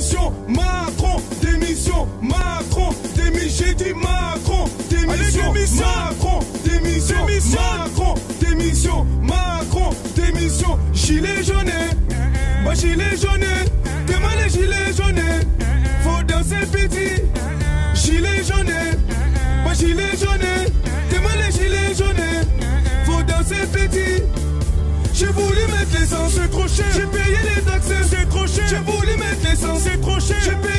démission, Macron, démission, Macron, démission, j'ai dit Macron, démission, Macron, démission, Macron, démission, Macron, démission, gilet jaune, moi gilet jaune, demain les gilets jaunes, faut danser petit, gilet jaune, moi gilet jaune, demain les gilets jaunes, faut danser petit. J'ai voulu mettre les taxes, c'est c'est trop cher.